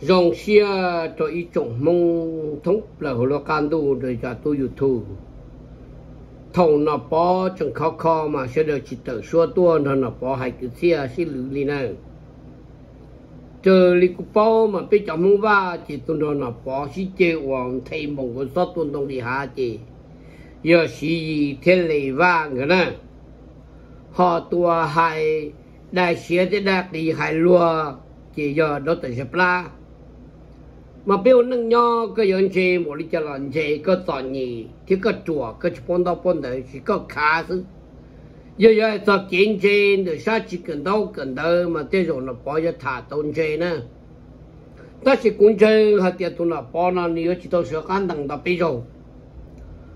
dòng xe cho ý chủng mong thống là hồ lo can đu rồi cho tôi youtube thầu nó bó chẳng khó khó mà sẽ được chỉ tự số tua nó nó bó hai cái xe xí lử đi nè. Chờ li cụ bó mà bây giờ mong ba chỉ tôi nó nó bó xí chê hoàng thay mong có số tuần đông đi hạ chế giờ xí thế lệ vang cái nè. Họ tua hai, đại xia thế đại đi hai lùa, chỉ giờ đó tự sẽ pla mà biểu nâng nhau cái yon chế một lý cho lần chế cái tòn nhì, thì cái chùa cái bốn đầu bốn đời chỉ có khá sự giờ giờ cho kiến chế được sao chỉ cần đâu cần đâu mà thế rồi nó bỏ cho thả tôn chế nữa ta chỉ cũng chơi hạt tiền tụi nó bỏ nó nhiều chỉ tao sửa căn đằng tập bây giờ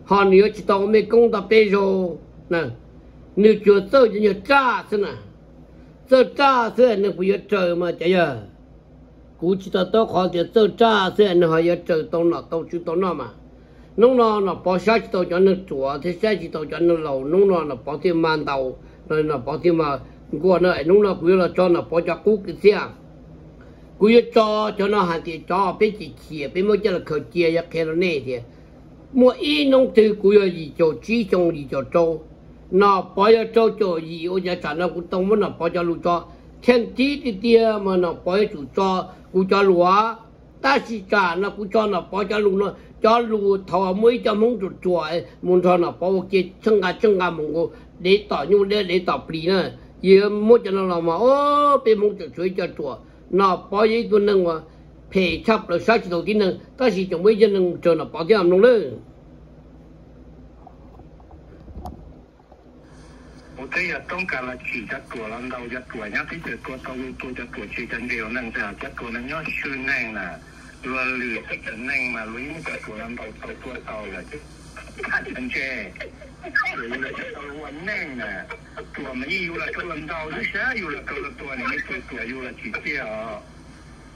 họ nhiều chỉ tao mấy công tập bây giờ nè, nếu chưa tới thì nhiều cha thế nè. Giờ cha thế nó bây giờ trời mà chơi. giờ cú chỉ tao tao khó thì tao cha sẽ nó hay giờ tao nó tao chú tao nó mà nông nó nó bỏ sát chỉ tao cho nó chùa thì sát chỉ tao cho nó lầu nông nó nó bỏ thêm man đầu rồi nó bỏ thêm mà của nó nông nó cứ là cho nó bỏ cho cú cái xe cú cho cho nó hàng thì cho biết chỉ chia biết mới cho là khởi chia ra cái nó nè thì mua ít nông từ cú gì cho chỉ trong gì cho trâu nó bỏ cho trâu cho gì ở nhà sản nó cũng tông nó bỏ cho lúa cho thiên tí thì tia mà nó bỏ cho chủ cho cú cho lúa ta chỉ trả nó cú cho nó bỏ cho lúa nó cho lúa thọ mới cho mông chuột chuột muốn cho nó bỏ cái chân gà chân gà mông cô để tỏ nhung để để tỏ bì nữa giờ mua cho nó làm mà ô bị mông chuột chuột cho chuột nó bỏ gì tôi nâng mà phê chấp rồi sao chỉ đầu tiên nâng ta chỉ chuẩn bị cho nâng cho nó bỏ theo làm nông lên 我这日ต้องการละขี่จักตัวลำเราจักตัวเนี้ยที่เจอตัวตัวตัวจักตัวขี่จันเดียวนั่งจะจักตัวนั้นย่อชื่อแน่งน่ะรัวเหลือที่จะแน่งมาลุยมันจักตัวลำเราตัวตัวเตาเลยขัดจันเจหรือเลยจะตัววันแน่งน่ะตัวมันยี่อยู่ละตัวลำเราใช่อยู่ละตัวละตัวนี่ไม่ตัวตัวอยู่ละขี่เที่ยว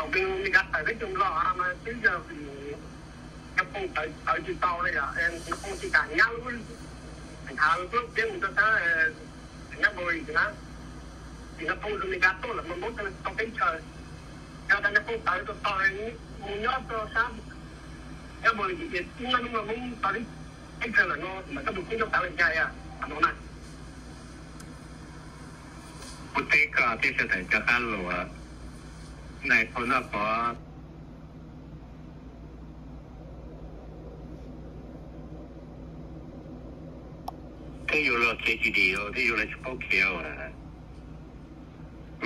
cầu kinh đặt tại vết trong lò mà bây giờ thì em không tới tới trường tàu đây là em không chỉ cả nhau luôn. Thành hàng trước tiên chúng ta nhắc rồi thì nó thì nó không được gặp tôi là mình muốn cầu kinh trời. Cho nên nó không tới tôi tàu muốn nhớ cho sao em thì chị Việt nhưng mà cũng tới anh trời là ngon, mà các bụi cũng trong tạo lên chai à nó này một tí cả thì sẽ thành cho ăn rồi นายพลขอที่อยู่รอเคจีดีที่อยู่ในเฉพาะเคียวนะ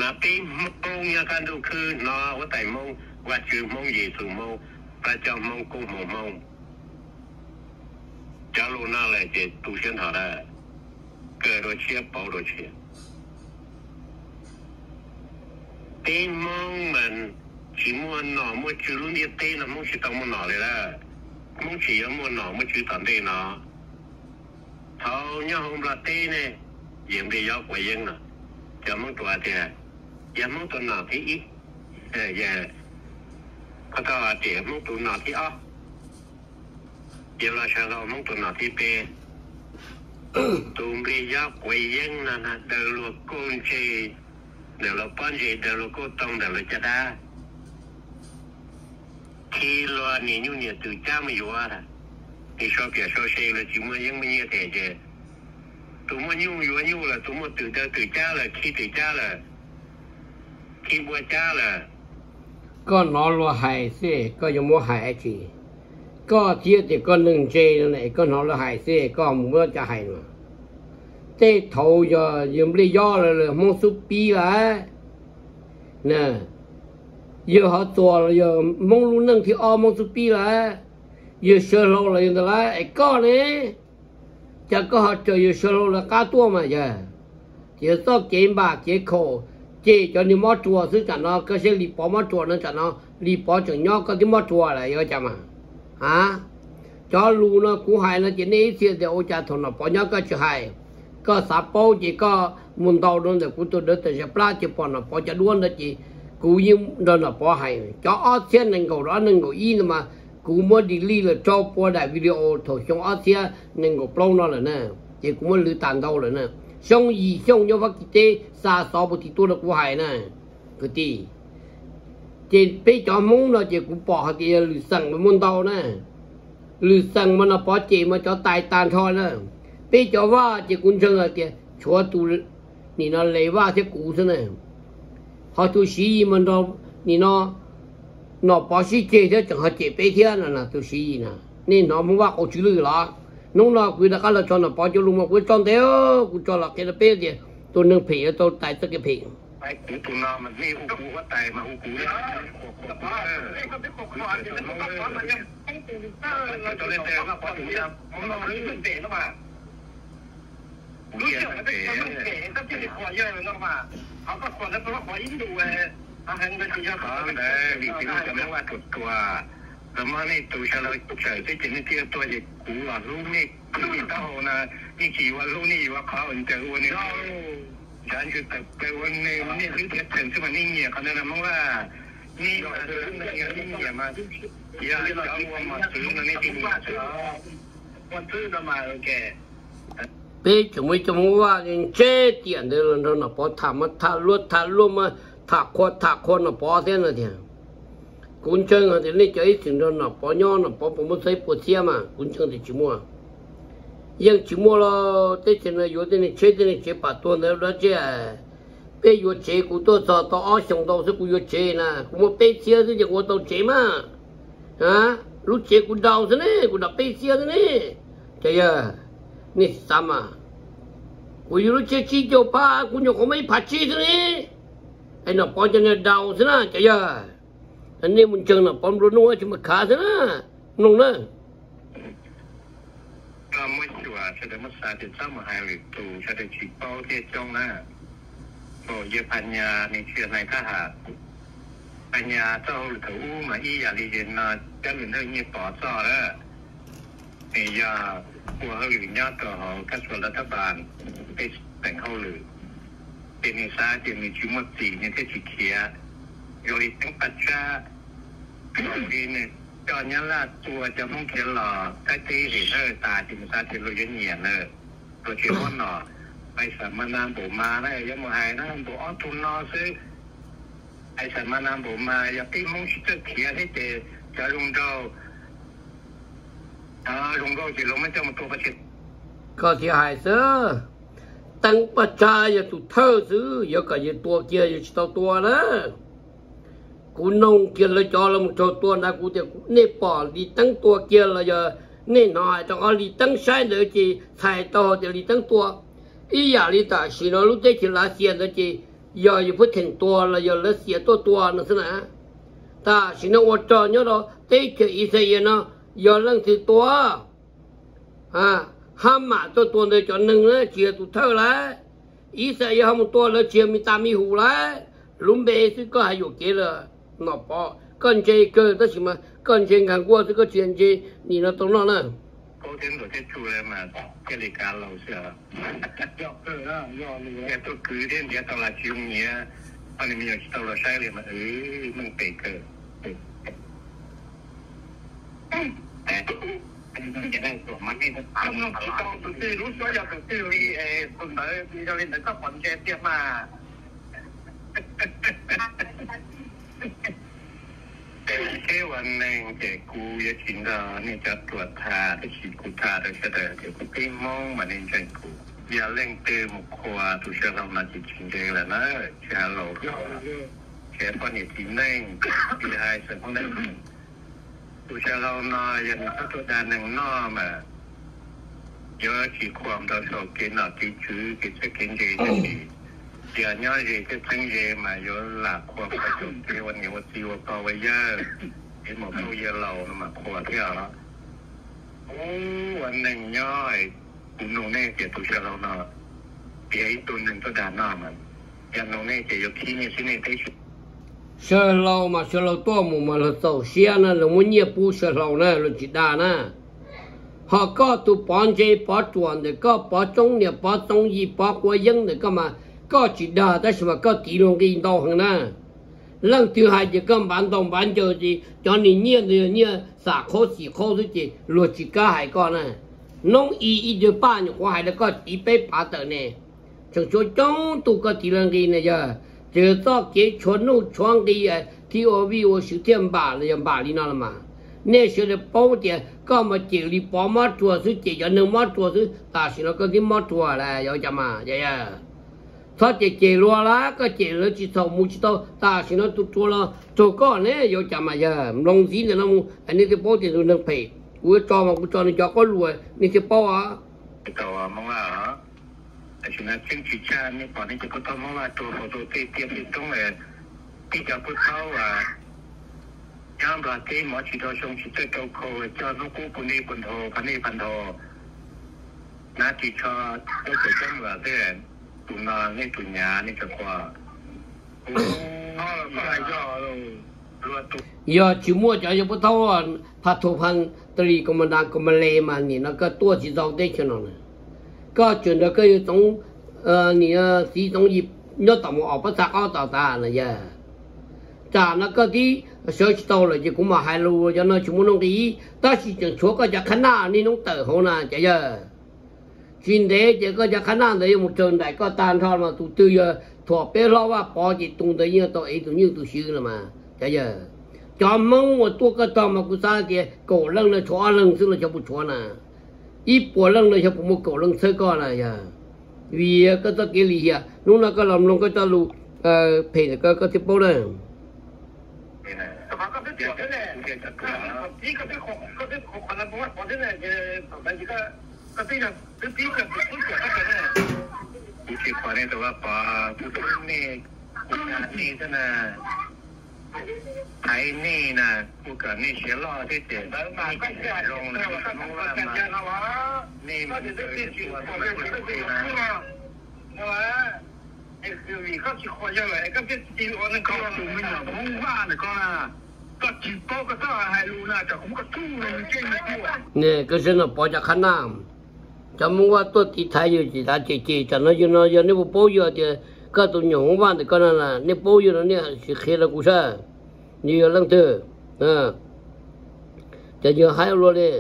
มาปีมปงยังการดูคือนอว่าแต่มงว่าชื่อมงยีสุงมงประจำมงกุ้งมูมงจ้าลูน่าเลยเจตุเชนหาได้เกิดโดยเชียเป่าโดยเชีย tê mong mình. Chỉ mua nọ mua chú luôn đi tê là mong chỉ tao mua nọ đấy là. Mong chỉ mua nọ mua chú tao tê nọ thâu nhau hôm là tê này, diện bị gió quậy dân nè. Cho mong tụi thì giờ dạ, mong tụi nọ thì ít. Giờ giờ có tao à thì mong tụi nọ thì ó giờ là sao đâu? Mong ừ. tụi nọ thì tê tụi bị gió quậy dân nè nè. Đời luật côn chi đều là con gì đều là cô tông đều là cha đa khi lo nè nhu nhẹ từ cha mà yếu à thì sao kìa sao xe là chỉ mới những mấy thế chứ tụi mà nhu yếu nhu là tụi mà từ cha từ cha là khi từ cha là khi mua cha là có nó lo hại xe có giống mua hại chỉ, có chia thì có nâng chê này có nó lo hại xe có mua cho hại mà thế thầu giờ dùm lý do là, là mong số pi là nè giờ họ tua là giờ mong luôn nâng thì o mong số pi là giờ sơ lô là như thế là ai có này chả có họ chờ giờ sơ lô là cá tua mà giờ chỉ so kiếm bạc chỉ khổ. Chỉ cho nên mót chùa xứ chả nó cái sẽ lì bỏ mót chùa nó chả nó. Lì bỏ chẳng nhau có cái mót chùa là giờ chả mà. Hả? Cho luôn nó cú hay nó chỉ nên thì để ô cha thằng nó bỏ nhau cái chữ hay có sạp bố chỉ có muốn đầu luôn là cũng tôi đỡ từ sạp plá chỉ bỏ nó bỏ cho luôn đó chỉ cú im đó là bỏ hay. Cho ở trên nên cầu đó, nên cầu y mà. Cú mua đi li là cho bỏ đại video thổi xong ở trên nên cầu plong nó là nè. Chỉ cũng mới lưỡi tàn đâu là nè. Xong gì xong nhau vắt tê, xa so bộ thì tôi được của hay nè. Cái gì chỉ bây cho muốn nó chỉ cũng bỏ cái lưỡi sẵn mà muốn đâu nè. Lưỡi sẵn mà nó bỏ chỉ mà cho tài tàn thôi nè bây giờ vợ chỉ cũng chẳng là cái chúa tu 你那雷瓦这故事呢，他就吸引们到你那那巴西这些正好这白天了呢，就吸引了。你那么话我去了啦，弄了回来干了穿了巴西路嘛，我穿的哦，我穿了给他白的，都能配都带这个配。ai cũng cũng nó mà dê hụ cụ bắt tài mà hụ cụ đấy cho nên tè nó có thử ra nó lấy tiền nó mà 예. 한국에 깜짝이 과연 엄마 아빠 과는 또 과인 두에 아한 그 시야 가 네, 리필 좀 와도 좋 아. 그만이 또 샬로 붙여 되지는 게 또지 구와 루미 그다오나 이 기와 루니 와 가은 때 오 네. 잔주 딱 배웠 네. 오늘 그렇게 편집 많이 있 냐. 가는 뭔가 นี่เราซื้อเงินนี่อย่ามาอย่าเอามาซื้อเงินนี่ทิ้งมาวันซื้อมาแก bây chúng mới chúng qua đến chế tiền đấy là nó bỏ thảm mà thả luôn thả luôn mà thả khoa thả khoa nó bỏ thế này thì. Cũng chân thì lấy cho ít chuyện đó nó bỏ nhau nó bỏ bỏ một sai bỏ xe mà cũng chân thì chỉ mua. Nhưng chỉ mua lo, thế chuyện này có thế chơi thế này chơi bà tuần đấy đó chứ à. bây giờ chơi cũng tôi sợ tôi ở trong đầu sẽ cũng có chơi nè cũng một bây xe thì giờ cũng tôi chơi mà. Hả? Lúc chơi cũng đau thế này cũng đập bây xe thế này. นี่สามากูยูรู้เชชีเจ้าป้ากูยังคงไม่ผัดชีสินี่ไอ้หน้าปอนจะเนี่ยดาวสินะจะยาอันนี้มึงเจอหน้าปอนรู้นัวจะมาขาสินะนุ่งนะตามไม่ชัวร์ฉันได้มาสาธิตสร้างมหาหรือตูฉันได้ฉีกเป้าเทศจ้องหน้าโอเยปัญญาในเชื่อในทหารปัญญาเจ้าหรือเถาอู้มาอี้อย่าลีเย็นนาจะาหรือเธอเงียบต่อซ้อแล้ว thì giờ của hơi lửa các số là các bạn cái thành hậu lửa thì mình xa thì mình chỉ một tỷ rồi tiếng bạch ra đi này, cho nhá là tua không kia là cái tí thì ta thì ta thì lười doanh nhẹ nữa rồi chỉ muốn nó bây giờ mà nam bộ mà này giống mà hai nó bộ ai sợ mà nam bộ giờ cái muốn chút kia hết thì cho luôn đâu à lùng đâu chỉ lùng mới cho một tổ phát triển có thì hại sơ tăng bạch cha giờ tụ thơ sứ giờ cả giờ tua kia giờ chỉ tao tua đó. Cú nông kia là cho là một chỗ tua na cú tiền nè bỏ đi tăng tua kia là giờ nè nói cho họ đi tăng sai nữa chỉ thay to thì đi tăng tua. Ý giả đi ta xin nó lúc đấy chỉ là xiên nữa chỉ giờ giờ phải thành tua là giờ là xiên tua tua nữa thế nào ta xin nó ở cho nhớ đó đấy chỉ ý thế nó ย้อนเรื่องที่ตัวอ่าห้ามหมาตัวตัวเลยจอนหนึ่งนะเชียตุเท่าไรอีสายห้ามตัวเลยเชียมีตามีหูไรลุมเบสก็หายอยู่เกลอหนอปอก่อนเจเกิดตั้งสิมาก่อนเจงขังกัวก็เชียนเจนี่นะตรงนั้นนะก็เต็มตัวเต็มชูเลยมาเกลิการเราเสือยอเออยอเลยแกตัวคือเท่นเดียตลาดชิวเงี้ยอันนี้มีอย่างที่ตลาดใช้เลยมาเออมึงเปเกิด แต่จะได้ตัวมันนี่ตามตลอดคือรู้ตัวอย่างคือมีเอคนไหนมีเจ้าเนแต่กคนแก่เสียมาแต่วันนึงแกกูยาชินดาเนี่ยจะตรวจทาได้ฉีดกูทาได้เสด็จเดี๋ยวกูไปมองมาในใจกูอย่าเร่งเติมขวาตุเชอามาจิตชิงเดงแหละนะแชร์เราแชร์ปอนเนี่ยทีมแน่งที่ไฮเซอร์พวกนั้น อุจเรานอยันพระตุดาหนึ่งนอมาเยอะขีความเราสอบกินหนักที่ชื้อกินจกินเจดีเดี๋ยวย่อยเจจะทั้งเยมาเยอะหลักความประจุที่วันนี้วันที่ว่าก็ไว้เยอะเห็นหมอผู้เยอะเรามาขวดเที่ยวโอ้วันหนึ่งย่อยคุณหนูแน่เจ็ดตุจเรานอเดียวอีตัวหนึ่งตัวดานนอมันยันหนูแน่เจ็ดยกที่เนี่ยที่เนี่ยได้ชุ sơ lâu mà, sơ lâu to mà là tàu xe na là muốn nhiệt bu sơ lâu na là chỉ đà na họ có tu bón chế bón chuẩn để có bón trung để bón trung y bón quá dân để có mà có chỉ đà ta mà có kỹ năng cái đâu hơn na lần thứ hai chỉ cần bán đồng bán chờ gì cho nên nhiệt thì nhiệt xả khô, xỉ khô thứ gì luật chỉ cả hai con này nông y y chỉ bán nhục hoa hai là có chỉ bé ba tờ nè. Chẳng số chống tụ có kỹ năng gì này giờ. giờ đó cái chuẩn nô chuẩn cái thì ở vì我是天把了，要把你那了嘛。那时候包点，干嘛这里包嘛做是这个能嘛做是，但是那个你嘛做了，要干嘛？呀呀。他这这落啦，个这了几头木几头，但是那都做了，做个呢要干嘛呀？农事的那么，你这包点都能赔，我找嘛我找你叫个路，你去包啊。到啊，梦啊， 啊，像那政治家，你把那个不同方法都好多对点不懂诶，比较不好啊。像把这毛渠道上去再搞搞诶，叫如果国内滚头，国内滚头，那几车都是中国的人，不拿那度伢那个话，好了，快叫了。ยอจิ้มัวจะยังไม่ท้อพัทโทพังตรีกมันดังกมันเลมันนี่นั่นก็ตัวจีจอกได้ขนาดนั้น có chuyện đó cái trong nè sĩ trong dịp nó tổng ở bất sắc ở tàu ta là giờ nó có đi sở tàu là chỉ cũng mà hai lô cho nó chúng nó đi ta chỉ chẳng chúa có chắc khăn nào nên nó tự hồ nào chả giờ xin thế chỉ có chắc khăn nào một trường đại có tan thôi mà tụi tư giờ bé lo và bỏ chỉ tung tới như tôi ấy cũng như tụi sư mà chả giờ cho mong một tua cái tàu mà cũng sao thì cổ lưng là chó lưng xưng là cho bụt ít bỏ lăng này học một cổ lăng sơ co này dạ. vì à, có ta kia lì hiệp lúc nào có làm luôn có ta lù ờ, phê là có có tiếp bố này Hãy subscribe cho kênh Ghiền Mì Gõ Để 台内呢，不可那些老的的，你这些用的弄了嘛，你们这些我们不会呢。那么，那个为何去活下来？个这地我能搞出没有空话的讲啊？个举报个啥还路呢？这个主人建筑。那个是那包家看呐。咱们我做地台有其他姐姐，咱那就那要那不包邮的。 องให้รู้นะแต่ผมก็ตู้เลยเก่งกว่า nè cái sự nó bỏ ra khả năng cho muốn qua tôi thì thấy rồi chỉ đã chỉ chỉ cho nó cho nó cho nó bao giờ thì cái tụi nhỏ không bán thì cái này là nếu bao giờ nó nè sẽ khi là cũng sao nhiều lần thứ à cho giờ hai luôn đi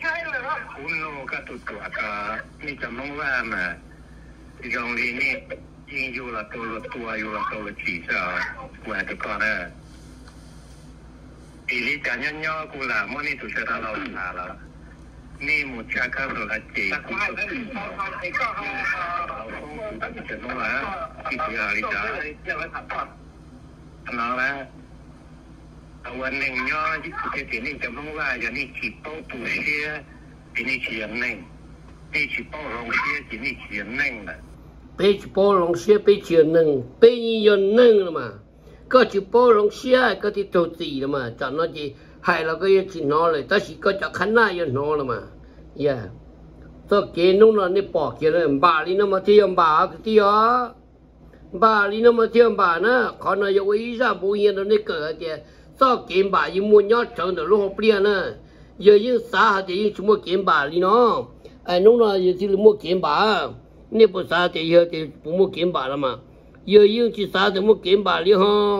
ใช่เลยครับคุณโลก็ตัวตัวก็นี่จะมองว่ามาโรงเรียนนี่ยิงอยู่ละตัวละตัวอยู่ละตัวละจีซ่าว่าตัวก็ได้ thì lý cả nhân nho cũng là món đi tụ sẽ ta lâu là là ni một cha khác rồi là chỉ cũng ที่สุราริจาทำนองว่าวันหนึ่งย่อที่สุดเสียนี่จะมุ่งว่าอย่างนี้ขีดโป้ปูเชียที่นี่เขียงหนึ่งที่ขีดโป้ลงเชียที่นี่เขียงหนึ่งนะเป็ขีดโป้ลงเชียเป็เขียนหนึ่งเป็นยี่ยนหนึ่งละมาก็ขีดโป้ลงเชียก็ที่ตัวสี่ละมาจากนั้นจีให้เราก็ยังชินอเลยแต่สิก็จะขันหน้ายังนอละมาเย่ตัวเกณฑ์นู้นนี่ปอกเกณฑ์เลยบาลีนั่นมาที่ยังบ้าก็ที่อะ bà đi nó mà thiêm bà nó còn nó yêu ý ra bố hiền nó nên cỡ kìa. Sao kiếm bà như mua nhót trơn được lúc học liền nữa giờ như xa hả thì những chúng mua kiếm bà đi nó. Ai nung là giờ thì mua kiếm bà? Nếu bố xa thì giờ à. thì mua kiếm bà là mà giờ những chỉ xa thì mua kiếm bà đi ha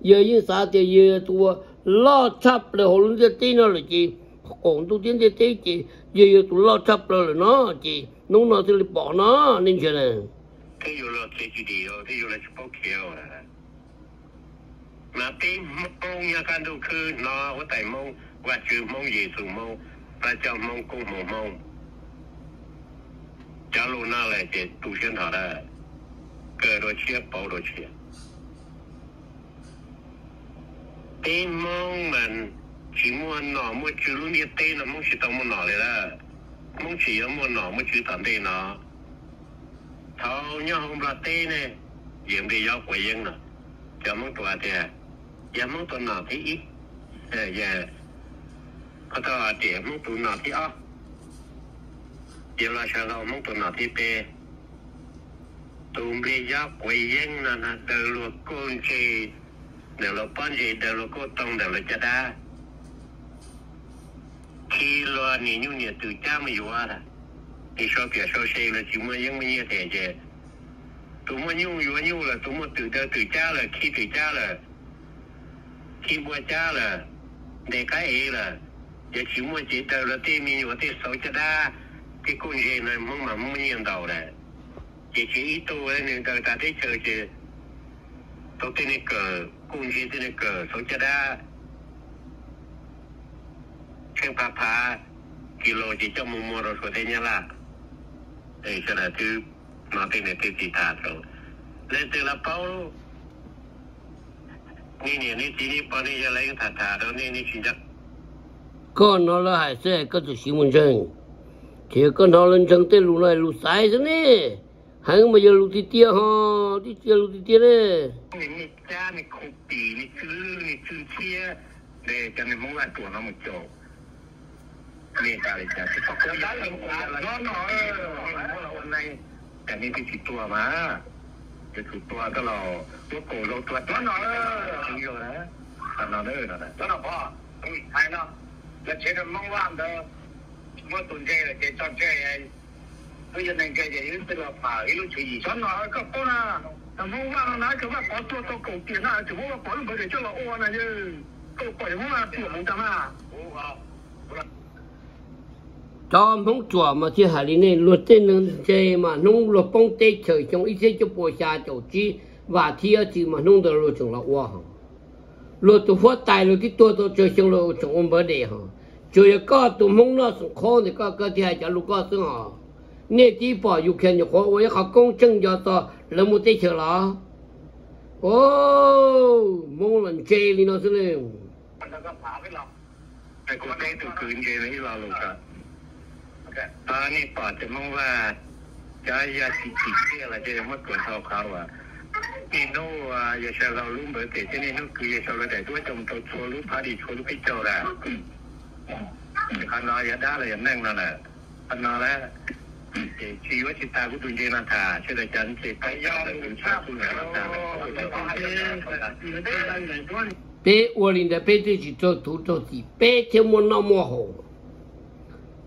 giờ những xa thì giờ tua lo chắp là hồ luôn tin nó là gì còn tu tiên thì thế chị, giờ giờ tụ lo chắp là nó chị. Nung nó thì bỏ nó, nên chuyện này thế dù là thế chỉ điều thế dù là chỉ bao kiểu mà tí mông nhà can đâu cứ nó có tại mong và trừ mong gì sự mong và cho mong cũng mông, mong cha luôn na lại chỉ tu chân thọ là cơ đồ chia bảo đồ chia tí mong mình chỉ muốn nọ, muốn chữ luôn đi tên là muốn chỉ tao muốn nọ đấy là muốn chỉ muốn nọ, muốn chữ tạm tên nọ thâu nhau không là tê nè. Diện đi giáo quậy dân nè. Cho mong tòa thì à. giờ mong tòa nào thì ít. Giờ có tòa thì mong tòa nào thì ó giờ là sao đâu mong tòa nào thì bê. Tụm đi gió quay dân là là đầu lúa côn chi đầu lúa bán gì đầu lúa cô tông đầu lúa chả đa khi lo nè nhu nè từ cha mà qua là cho kia cho xe là chúng mình những mình như thế chứ chúng mình yếu nhung là chúng mình tự từ là khi từ cha là khi qua cha là để cái ấy là giờ chúng chỉ tao là tê mình yếu tê sáu cho đa cái con gì này mong mà mong nhiên đầu này chỉ chỉ ít tu ấy nên tao thấy chơi chứ tôi tên này cờ con gì tên này cờ sáu cho đa khen phá phá kilo chỉ cho mùng mùa rồi có thể nhớ là They said that two multi-netiti tato. Then to la pau, ni ni ni ti ni pau ni ya leng tata do ni ni shinja. Ko no la hai se ko tu shi mun cheng. Thì có nó lên chân tới lũ này lũ sai chứ nè Hắn mà giờ lũ tí tía hò Tí tía lũ nè Lentarica. Te tocó No, no, no, แต่นี่ที่ติดตัวมาจะติดตัวก็รอตัวโกเราตัวตัวหน่อยจริงอยู่นะตอนนั้นเออนั่นหลอนนั้นพ่อต้องอีกท้ายเนาะแล้วเชิดมังว่างเด้อเมื่อตุนเจเลยเจจอนเจไอ้ก็ยังไงเจจะยืนเป็ราป่าอีลูกชีฉันหน่อยก็ป้อนะแต่มองว่างนะคือว่าขอตัวตัวโกเปลี่ยนนะถือว่าขอลูกเบอร์เจ้าเรออ้วนนะยืนก็ปล่อยว่าตัวมันจะมาโอ้โห cho mong chùa mà chỉ hà lý này, luật tên nâng chê mà nông luật bông tê trời trong ít thế cho bùa xa chỗ chi, và thi ở chỉ mà nông đồ luật trong là hoa hồng luật tu phát tài, luật cái tua tôi chơi trong luật trong ông bờ đề hồng chơi có tu mong nó sung khó thì có cơ thì hai chả lúc có sung hò nè chỉ bỏ dục khen dục khó, ôi, khó công chân cho to là một tê trời là ô mong lần chê đi nó xuống lên. Hãy subscribe cho kênh Ghiền Mì Gõ Để không bỏ lỡ những video hấp dẫn ก็อ๋อนี่ปอดจะมองว่าจะยาติติที่อะไรจะมาตรวจสอบเขาอะนี่นู่ยาชาเราลุ้มเบอร์เตที่นี่นู่คือยาชาเราแต่ด้วยจงตัวชัว์รู้พาดีโชว์รู้พิจาระคันนอยาด้าอะไอย่าแนั่งนั่นแหละคานอแล้วเจชีวชิตาผู้ดุเจนาธาเช่นอลจันเสร็จไปย่อมถึงชาติคุณนาธาเปอวลินเดเปเตจิตโตตุโตติเปเทมโนโมโห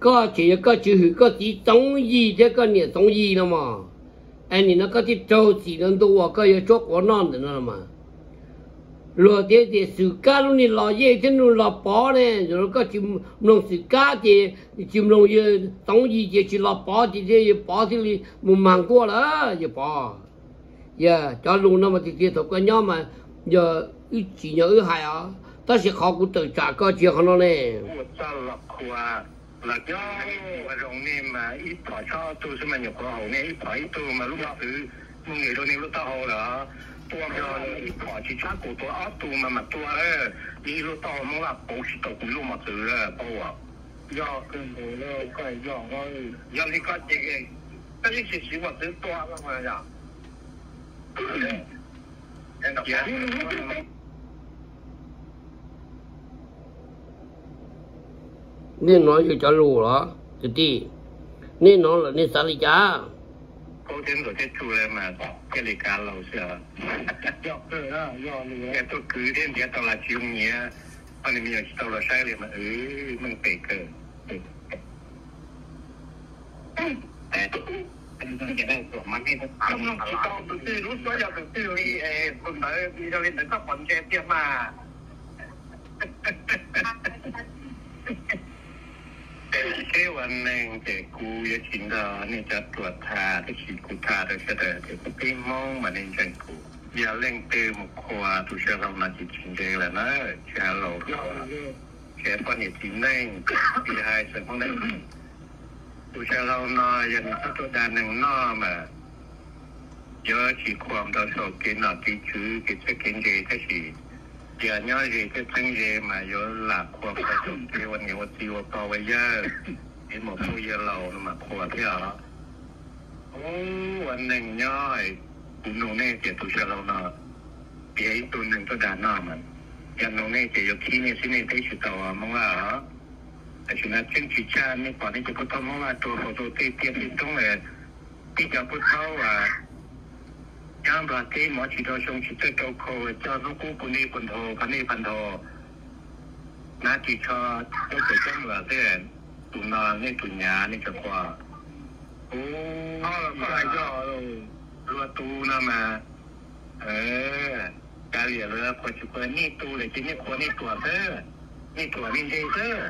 có chỉ có chữ hữu có chỉ tổng gì thế, có nghĩa tổng gì nó mà. Anh thì nó có chỉ trâu, chỉ nên tôi có yêu chốt của non thì nó mà. Rồi thế thì sự cá luôn thì lò gì thế luôn lò bò này rồi có chim nông sự cá thì chim nông gì tổng gì thì chỉ lò bò thì thì bò thì một mảng qua đó gì bò giờ, cho luôn nó mà thì kia thuộc cái nhóm mà, giờ chỉ nhớ hai à ta sẽ khó cũng tự trả cơ chuyện của nó nè là do mà rộng này mà ít phải cho tôi xem mà nhập vào hậu này ít phải tôi mà lúc đó từ một người đôi này lúc đó hậu đó tôi cho ít phải chỉ chắc của tôi áp tôi mà mà tôi ấy đi lúc tao muốn là bố chỉ tao cũng luôn mà từ là bao à do cơn bố là cái do rồi do thì có gì cái cái gì chỉ mà từ tôi mà mà dạ. Ừ. Yeah. นี่น้อยอยู่จะรู้เหรอจุตี้นี่น้องเหรอนี่สาริจ้าเขาเทนกับเทชูเลยมาเกลิการเราเชียอยออเออยออเรือแกตัวคือเทนเดียวตลาดชิวเงี้ยตอนนี้มีอะไรตลาใช้เลยมาเออมันเปเกินแต่จะได้ตัวมันไม่ต้องต้องต้องต้องตื่นรู้ตัวอย่าตื่นเออคนไหนมีเราเล่นแต่ก็ผ่อนแกเตี้ยมา วันแรงเจกูยาชินดอนี่จะตรวจทาที่ขีดกูทาแต่เสดเจกูพี่มองมาในเจกูอย่าเล่งเตมขวาตุเชลมาจิตชินเจแล้วนะช้าเราขวแค่ตอนนี้ทีมแรงปีไฮสันพวกนั้นตุเชลนอยันพัฒนานหนึ่งนอมาเยอะขีความเราสอบกินหนอตีชื้อกิจจะกินเจถ้าฉีเดี๋ยวย่อยเจก็ทั้งเจมาเยอะหลักความประสบเทวันเงวตีวปอไว้เยอะ เ你冇鋪嘢漏，你咪破下啲啊！哦，วยเหรอวันหนึ่งย่อยหนูแม่เจ็บตุเชลเนาะเปียอีตัวหนึ่งก็ด่าหน้ามันยันหนูแม่เจ็บยกขี้เนี่ยที่เนี่ยได้ชุดตัวมั้งว่าแต่ชุดนั้นเช่นชิชาเนี่ยก่อนที่จะก็ต้องมั้งว่าตัวของตัวที่เตี้ยที่ต้องเลยที่จะพูดเขาว่าย่างราเต้หมอชิโดชงชิโตโตโคเจ้าลูกกู้คนนี้คนโทคนนี้คนโทนาจิชอต้องเกิดจ้าเหลือเตือน ตุนาเนี่ยตุญาเนี่ยจะกว่าโอ้ก็ไรก็รัวตูนะมา เออกาเหลียเรือจะเปิดนี่ตูเลยจีนี่ควนี่ตัวเซอนี่ตัววินเทอร์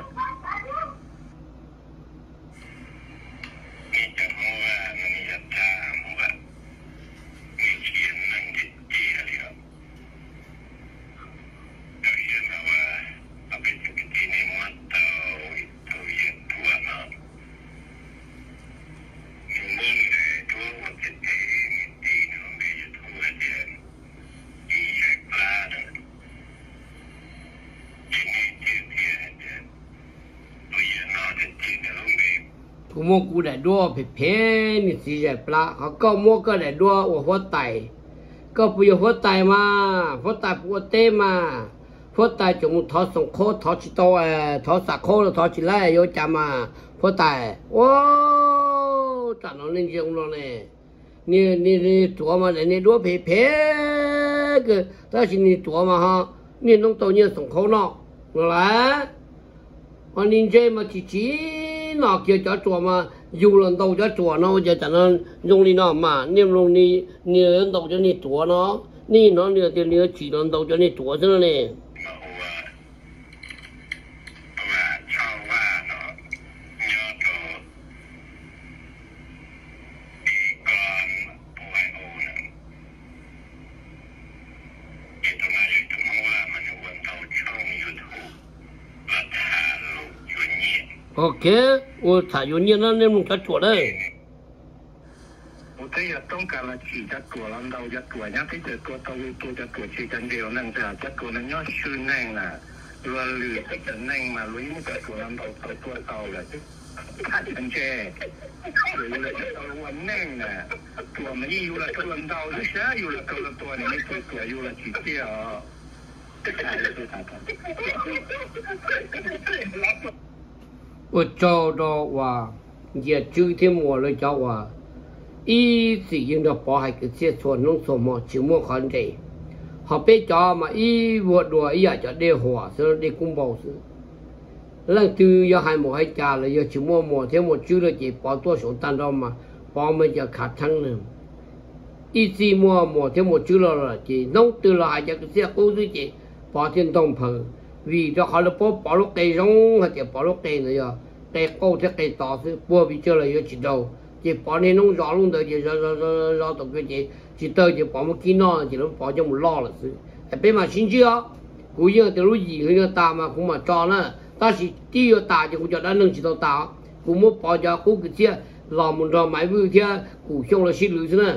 ด้ดัวเพเพนี่สิใหญ่ปลาเขาก็โมก็ได้ดัวหัวไตก็ปุยหัวไตมาหัวไตปัวเตมาหัวไตจงทอสงโคทอชิโตเอทอสักโคทอชิไลโยจามาหัวไตโอ้จันนนี่จงลเนี่ยนี่นี่นี่ตัวมาเลยนี่ดัวเพเพก็ถ้าสินี่ตัวมาฮะนี่น้องตัวเนี่ยสงโคเนาะนั่นแหละอันนี้เจมาจีจี nó kia cho chùa mà 有人都在做呢，我就在那用力那骂，你用力，你人多就你做呢，你人少你你要几个人多就你做着呢。ok ô thả vô nhiên nó nên mình cho chùa đây. Một cái cả là chỉ cho chùa làm đầu cho chùa nhá. Thế giờ tôi tao tôi cho chùa chỉ cần điều năng giả cho chùa nó nhớ sư ngang là luôn lì cái mà lấy một cái chùa làm đầu tôi tôi tao là chứ. Thả rồi lại cho tao làm ngang là chùa mà như là tôi làm đầu chứ sao như là tôi làm tôi này tôi chùa như là chỉ kia 我找到话也九天末了叫话，一直用着包还个些说弄什么就莫看的，好别叫嘛一我多一下就得花，是得公报是。lần từ giờ hai một hai cha là giờ chỉ mua mua thêm một chú là chỉ bỏ多少单到嘛，bỏ mình giờ khát thăng nữa. ít gì mua mua thêm một chú là chỉ nông từ là hai cái xe cố gì chỉ bỏ thêm đồng phở vì cho họ là bỏ bỏ lúc cây giống hay là bỏ lúc cây nữa cây câu thế cây tỏ sự bùa bị chơi là giờ chỉ đầu. Chỉ bỏ nên nó rõ luôn được chỉ rõ rõ rõ rõ tổng cái chỉ chỉ tới chỉ bỏ một kỹ nó chỉ nó bỏ cho một lo là sự. Bên mà xin chưa? Cú yêu từ lúc gì hơi ta mà cũng mà cho nó ta chỉ đi ta chỉ cũng cho đã nâng chỉ tao ta cũng muốn bỏ cho cú cái chia làm một trò máy vui kia, cú xong là xin lỗi nữa